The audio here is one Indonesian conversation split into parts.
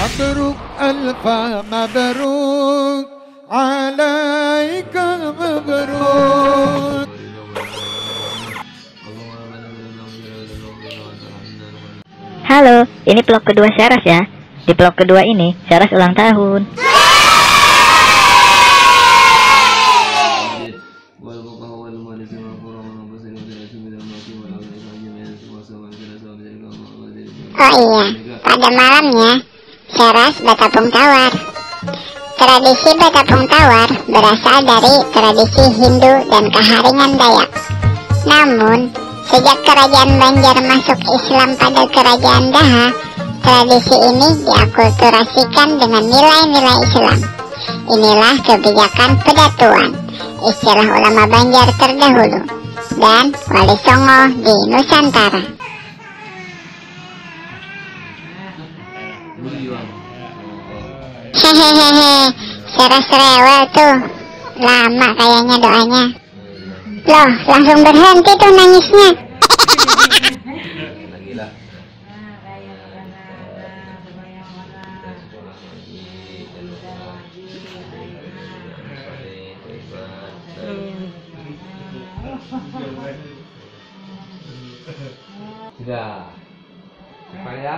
مبروك ألف مبروك عليك مبروك Halo, ini vlog kedua Saras ya. Di vlog kedua ini, Saras ulang tahun. Oh iya, pada malamnya, Seras Batapung Tawar. Tradisi Batapung Tawar berasal dari tradisi Hindu dan keharingan Dayak. Namun, sejak kerajaan Banjar masuk Islam pada kerajaan Daha, tradisi ini diakulturasikan dengan nilai-nilai Islam. Inilah kebijakan pedatuan, istilah ulama Banjar terdahulu, dan Wali Songo di Nusantara. Hehehehe, seras rewel tuh. Lama kayaknya doanya. Loh, langsung berhenti tuh nangisnya. Sudah. Cepat ya.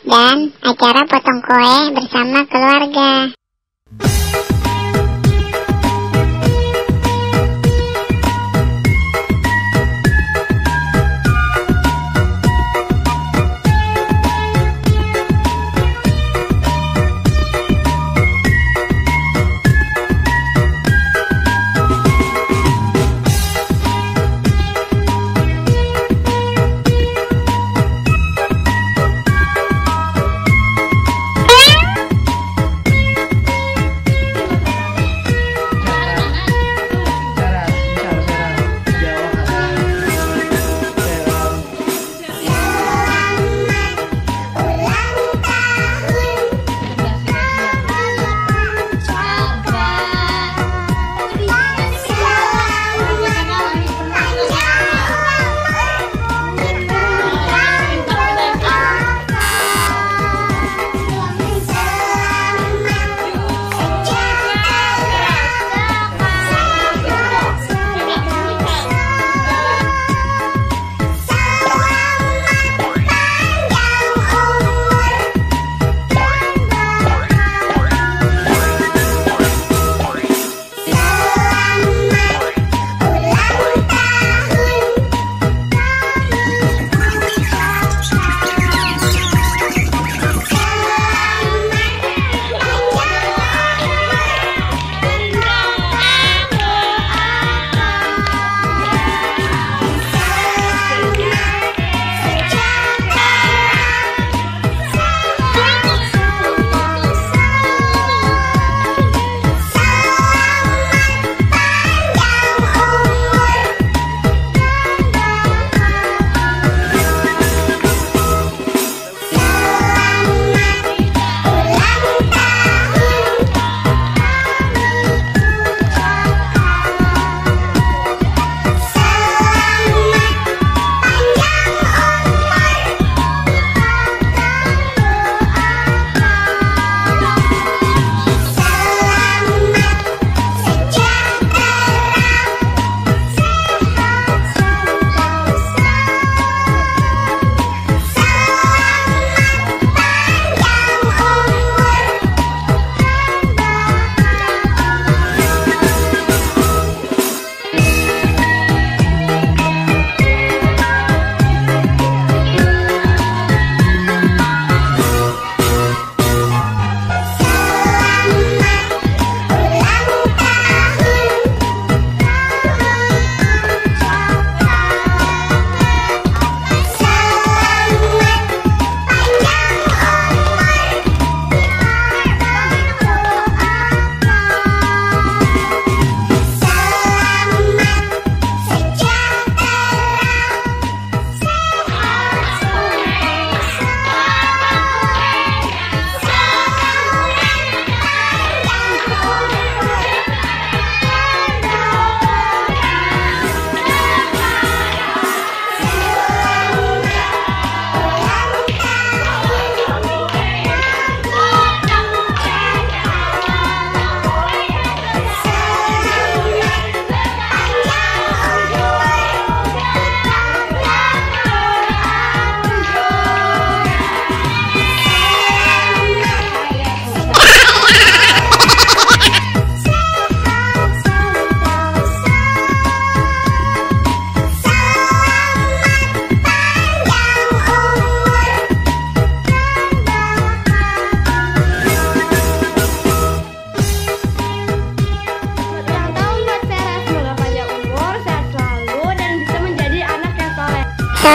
Dan acara potong kue bersama keluarga.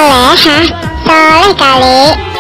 แหลฮะซอและกาเล